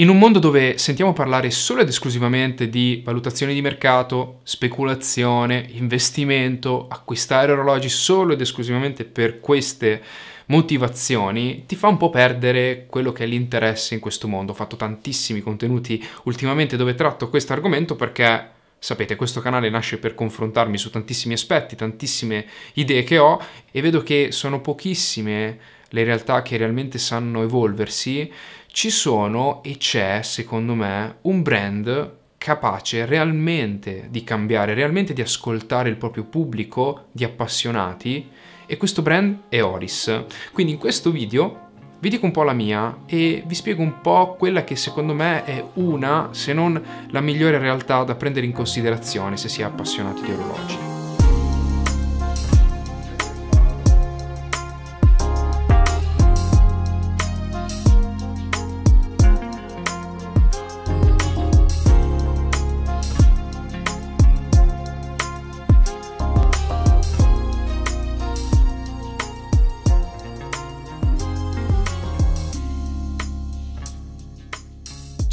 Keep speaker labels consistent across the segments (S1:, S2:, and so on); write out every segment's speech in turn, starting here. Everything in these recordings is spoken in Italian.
S1: In un mondo dove sentiamo parlare solo ed esclusivamente di valutazione di mercato, speculazione, investimento, acquistare orologi solo ed esclusivamente per queste motivazioni, ti fa un po' perdere quello che è l'interesse in questo mondo. Ho fatto tantissimi contenuti ultimamente dove tratto questo argomento perché Sapete, questo canale nasce per confrontarmi su tantissimi aspetti, tantissime idee che ho e vedo che sono pochissime le realtà che realmente sanno evolversi, ci sono e c'è, secondo me, un brand capace realmente di cambiare, realmente di ascoltare il proprio pubblico di appassionati e questo brand è Oris. Quindi in questo video vi dico un po' la mia e vi spiego un po' quella che secondo me è una, se non la migliore realtà da prendere in considerazione se si è appassionati di orologi.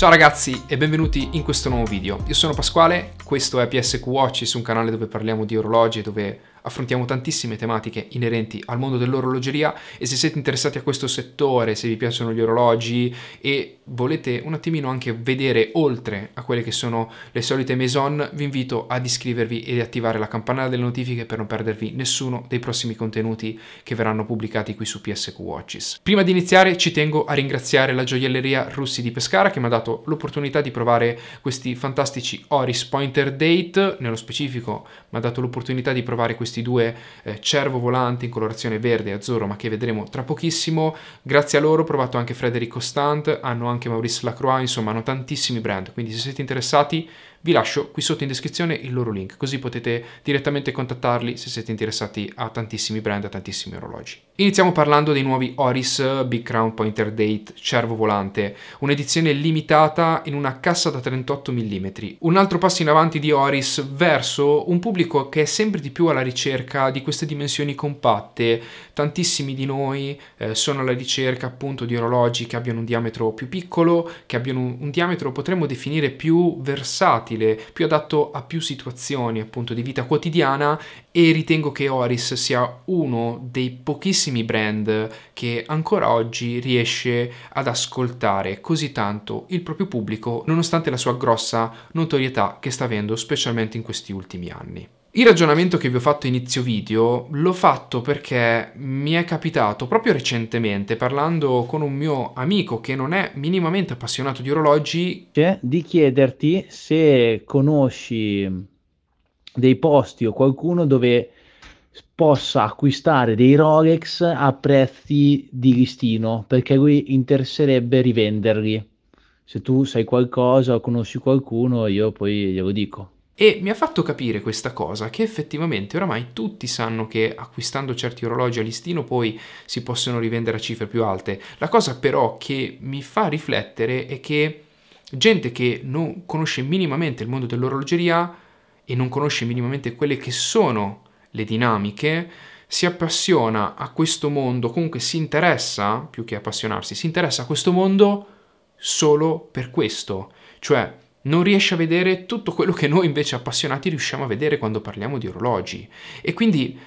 S1: Ciao ragazzi e benvenuti in questo nuovo video. Io sono Pasquale, questo è PSQ Watches, un canale dove parliamo di orologi e dove affrontiamo tantissime tematiche inerenti al mondo dell'orologeria e se siete interessati a questo settore, se vi piacciono gli orologi e volete un attimino anche vedere oltre a quelle che sono le solite maison, vi invito ad iscrivervi ed attivare la campanella delle notifiche per non perdervi nessuno dei prossimi contenuti che verranno pubblicati qui su PSQ Watches. Prima di iniziare ci tengo a ringraziare la gioielleria Russi di Pescara che mi ha dato l'opportunità di provare questi fantastici Oris Pointer Date, nello specifico mi ha dato l'opportunità di provare questi due eh, cervo volante in colorazione verde e azzurro, ma che vedremo tra pochissimo. Grazie a loro ho provato anche Frederic Constant, hanno anche Maurice Lacroix, insomma hanno tantissimi brand, quindi se siete interessati vi lascio qui sotto in descrizione il loro link, così potete direttamente contattarli se siete interessati a tantissimi brand, a tantissimi orologi. Iniziamo parlando dei nuovi Oris Big Crown Pointer Date Cervo Volante, un'edizione limitata in una cassa da 38 mm. Un altro passo in avanti di Oris verso un pubblico che è sempre di più alla ricerca di queste dimensioni compatte. Tantissimi di noi eh, sono alla ricerca appunto di orologi che abbiano un diametro più piccolo, che abbiano un, un diametro potremmo definire più versatile versatile, più adatto a più situazioni appunto di vita quotidiana e ritengo che Oris sia uno dei pochissimi brand che ancora oggi riesce ad ascoltare così tanto il proprio pubblico nonostante la sua grossa notorietà che sta avendo specialmente in questi ultimi anni. Il ragionamento che vi ho fatto inizio video l'ho fatto perché mi è capitato proprio recentemente parlando con un mio amico che non è minimamente appassionato di orologi
S2: di chiederti se conosci dei posti o qualcuno dove possa acquistare dei Rolex a prezzi di listino perché lui interesserebbe rivenderli. Se tu sai qualcosa o conosci qualcuno, io poi glielo dico.
S1: E mi ha fatto capire questa cosa, che effettivamente oramai tutti sanno che acquistando certi orologi a listino poi si possono rivendere a cifre più alte. La cosa però che mi fa riflettere è che gente che non conosce minimamente il mondo dell'orologeria e non conosce minimamente quelle che sono le dinamiche, si appassiona a questo mondo, comunque si interessa, più che appassionarsi, si interessa a questo mondo solo per questo. Cioè, non riesce a vedere tutto quello che noi invece appassionati riusciamo a vedere quando parliamo di orologi. E quindi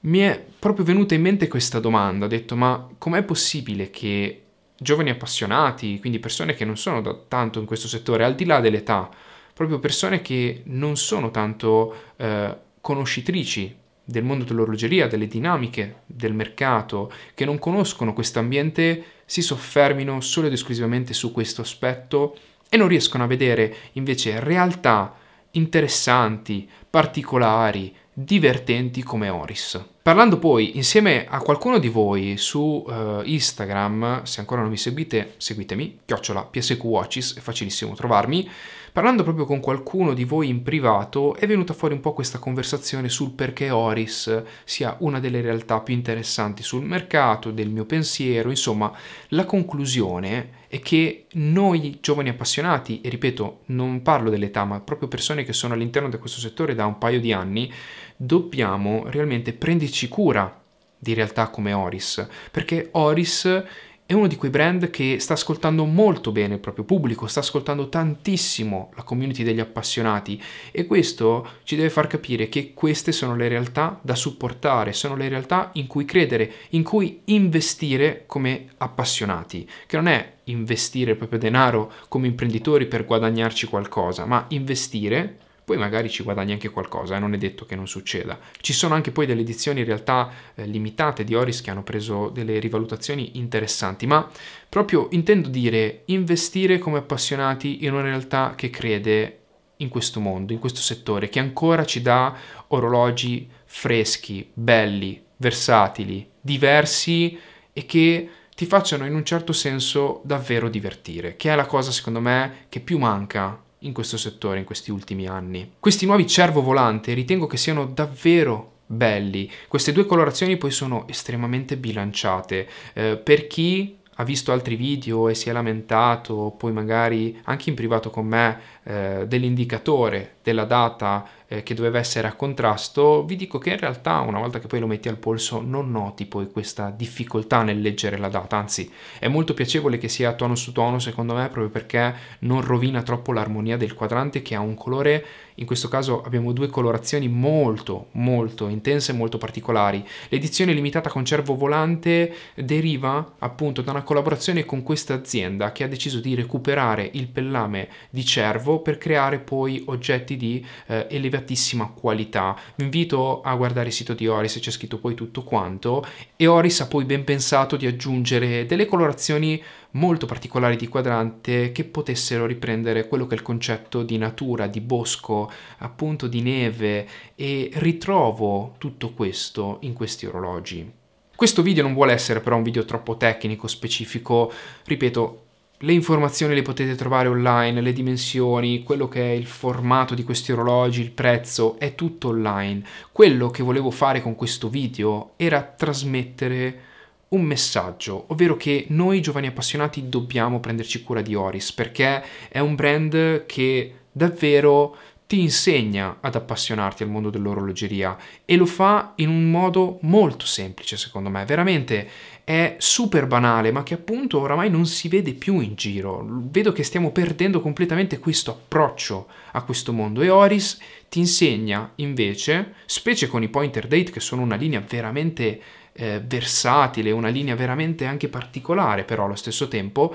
S1: mi è proprio venuta in mente questa domanda, ho detto ma com'è possibile che giovani appassionati, quindi persone che non sono da tanto in questo settore, al di là dell'età, proprio persone che non sono tanto eh, conoscitrici del mondo dell'orologeria, delle dinamiche del mercato, che non conoscono questo ambiente, si soffermino solo ed esclusivamente su questo aspetto e non riescono a vedere invece realtà interessanti, particolari, divertenti come Oris. Parlando poi insieme a qualcuno di voi su uh, Instagram, se ancora non mi seguite, seguitemi, chiocciola PSQ Watches, è facilissimo trovarmi. Parlando proprio con qualcuno di voi in privato è venuta fuori un po' questa conversazione sul perché Oris sia una delle realtà più interessanti sul mercato, del mio pensiero, insomma la conclusione è che noi giovani appassionati, e ripeto non parlo dell'età ma proprio persone che sono all'interno di questo settore da un paio di anni, dobbiamo realmente prenderci cura di realtà come Oris, perché Oris è uno di quei brand che sta ascoltando molto bene il proprio pubblico, sta ascoltando tantissimo la community degli appassionati e questo ci deve far capire che queste sono le realtà da supportare, sono le realtà in cui credere, in cui investire come appassionati, che non è investire il proprio denaro come imprenditori per guadagnarci qualcosa, ma investire poi magari ci guadagni anche qualcosa eh, non è detto che non succeda. Ci sono anche poi delle edizioni in realtà eh, limitate di Oris che hanno preso delle rivalutazioni interessanti, ma proprio intendo dire investire come appassionati in una realtà che crede in questo mondo, in questo settore, che ancora ci dà orologi freschi, belli, versatili, diversi e che ti facciano in un certo senso davvero divertire, che è la cosa secondo me che più manca in questo settore in questi ultimi anni. Questi nuovi cervo volante ritengo che siano davvero belli. Queste due colorazioni poi sono estremamente bilanciate. Eh, per chi ha visto altri video e si è lamentato, poi magari anche in privato con me, eh, dell'indicatore della data eh, che doveva essere a contrasto, vi dico che in realtà una volta che poi lo metti al polso non noti poi questa difficoltà nel leggere la data, anzi è molto piacevole che sia tono su tono secondo me proprio perché non rovina troppo l'armonia del quadrante che ha un colore, in questo caso abbiamo due colorazioni molto molto intense e molto particolari. L'edizione limitata con cervo volante deriva appunto da una collaborazione con questa azienda che ha deciso di recuperare il pellame di cervo per creare poi oggetti di eh, elevatissima qualità. Vi invito a guardare il sito di Oris, c'è scritto poi tutto quanto e Oris ha poi ben pensato di aggiungere delle colorazioni molto particolari di quadrante che potessero riprendere quello che è il concetto di natura, di bosco, appunto di neve e ritrovo tutto questo in questi orologi. Questo video non vuole essere però un video troppo tecnico, specifico, ripeto, le informazioni le potete trovare online, le dimensioni, quello che è il formato di questi orologi, il prezzo, è tutto online. Quello che volevo fare con questo video era trasmettere un messaggio, ovvero che noi giovani appassionati dobbiamo prenderci cura di Oris perché è un brand che davvero ti insegna ad appassionarti al mondo dell'orologeria e lo fa in un modo molto semplice secondo me, veramente è super banale ma che appunto oramai non si vede più in giro, vedo che stiamo perdendo completamente questo approccio a questo mondo. E Oris ti insegna invece, specie con i pointer date che sono una linea veramente eh, versatile, una linea veramente anche particolare però allo stesso tempo,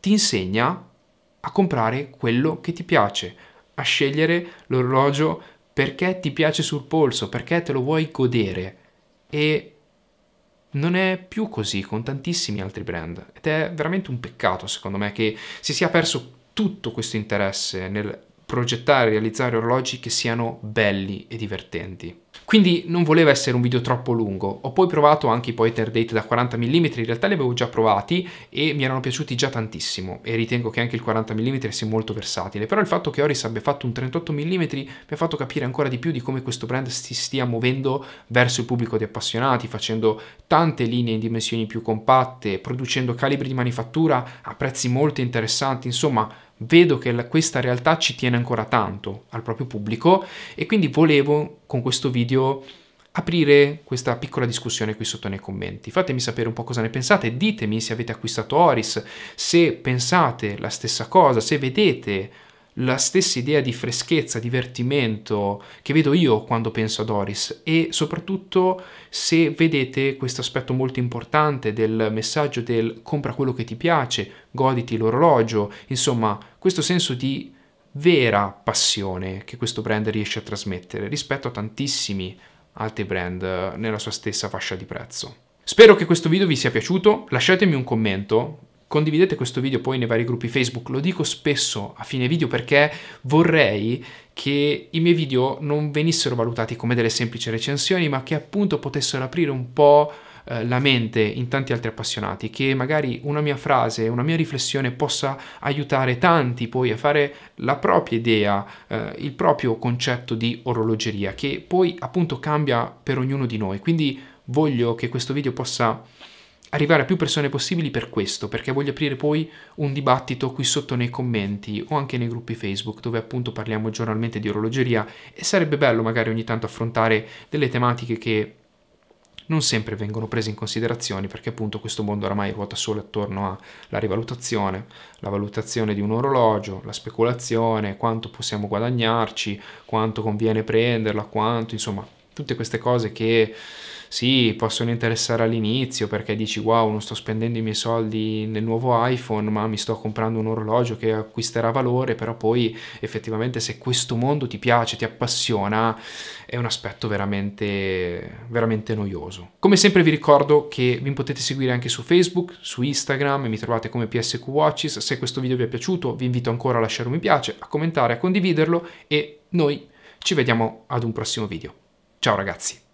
S1: ti insegna a comprare quello che ti piace, a scegliere l'orologio perché ti piace sul polso, perché te lo vuoi godere. E non è più così con tantissimi altri brand ed è veramente un peccato secondo me che si sia perso tutto questo interesse nel progettare e realizzare orologi che siano belli e divertenti. Quindi non voleva essere un video troppo lungo. Ho poi provato anche i pointer date da 40 mm, in realtà li avevo già provati e mi erano piaciuti già tantissimo e ritengo che anche il 40 mm sia molto versatile. Però il fatto che Oris abbia fatto un 38 mm mi ha fatto capire ancora di più di come questo brand si stia muovendo verso il pubblico di appassionati, facendo tante linee in dimensioni più compatte, producendo calibri di manifattura a prezzi molto interessanti, insomma vedo che la, questa realtà ci tiene ancora tanto al proprio pubblico e quindi volevo con questo video aprire questa piccola discussione qui sotto nei commenti. Fatemi sapere un po' cosa ne pensate, ditemi se avete acquistato Oris, se pensate la stessa cosa, se vedete la stessa idea di freschezza, divertimento che vedo io quando penso a Doris. E soprattutto se vedete questo aspetto molto importante del messaggio del compra quello che ti piace, goditi l'orologio, insomma questo senso di vera passione che questo brand riesce a trasmettere rispetto a tantissimi altri brand nella sua stessa fascia di prezzo. Spero che questo video vi sia piaciuto, lasciatemi un commento, Condividete questo video poi nei vari gruppi Facebook, lo dico spesso a fine video perché vorrei che i miei video non venissero valutati come delle semplici recensioni, ma che appunto potessero aprire un po' eh, la mente in tanti altri appassionati, che magari una mia frase, una mia riflessione possa aiutare tanti poi a fare la propria idea, eh, il proprio concetto di orologeria, che poi appunto cambia per ognuno di noi. Quindi voglio che questo video possa arrivare a più persone possibili per questo, perché voglio aprire poi un dibattito qui sotto nei commenti o anche nei gruppi Facebook dove appunto parliamo giornalmente di orologeria e sarebbe bello magari ogni tanto affrontare delle tematiche che non sempre vengono prese in considerazione perché appunto questo mondo oramai ruota solo attorno alla rivalutazione, la valutazione di un orologio, la speculazione, quanto possiamo guadagnarci, quanto conviene prenderla, quanto, insomma, tutte queste cose che sì, possono interessare all'inizio perché dici wow, non sto spendendo i miei soldi nel nuovo iPhone, ma mi sto comprando un orologio che acquisterà valore, però poi effettivamente se questo mondo ti piace, ti appassiona, è un aspetto veramente, veramente noioso. Come sempre vi ricordo che vi potete seguire anche su Facebook, su Instagram, mi trovate come PSQ Watches. Se questo video vi è piaciuto vi invito ancora a lasciare un mi piace, a commentare, a condividerlo e noi ci vediamo ad un prossimo video. Ciao ragazzi!